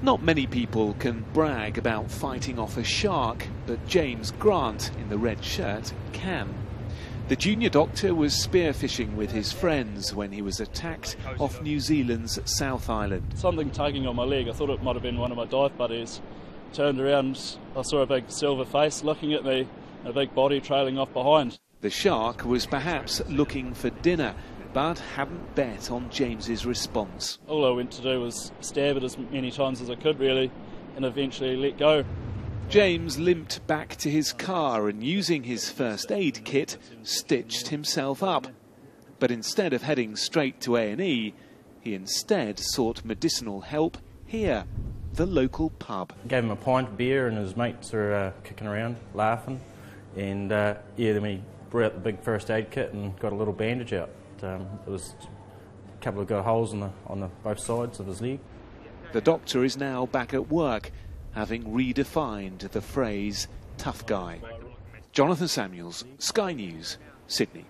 Not many people can brag about fighting off a shark, but James Grant in the red shirt can. The junior doctor was spearfishing with his friends when he was attacked off New Zealand's South Island. Something tugging on my leg. I thought it might have been one of my dive buddies. Turned around, I saw a big silver face looking at me, and a big body trailing off behind. The shark was perhaps looking for dinner, but hadn't bet on James's response. All I went to do was stab it as many times as I could, really, and eventually let go. James limped back to his car and, using his first aid kit, stitched himself up. But instead of heading straight to A&E, he instead sought medicinal help here, the local pub. Gave him a pint of beer and his mates were uh, kicking around, laughing. And uh, yeah, then we brought out the big first aid kit and got a little bandage out. Um, it was a couple of good holes on, the, on the, both sides of his leg. The doctor is now back at work having redefined the phrase tough guy. Jonathan Samuels, Sky News, Sydney.